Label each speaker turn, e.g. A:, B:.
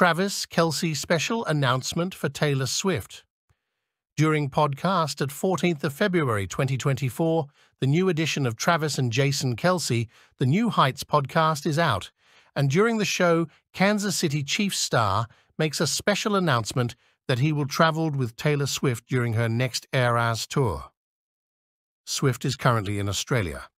A: Travis Kelce special announcement for Taylor Swift. During podcast at 14th of February 2024, the new edition of Travis and Jason Kelce, the New Heights podcast is out, and during the show, Kansas City Chiefs star makes a special announcement that he will travel with Taylor Swift during her next Eras tour. Swift is currently in Australia.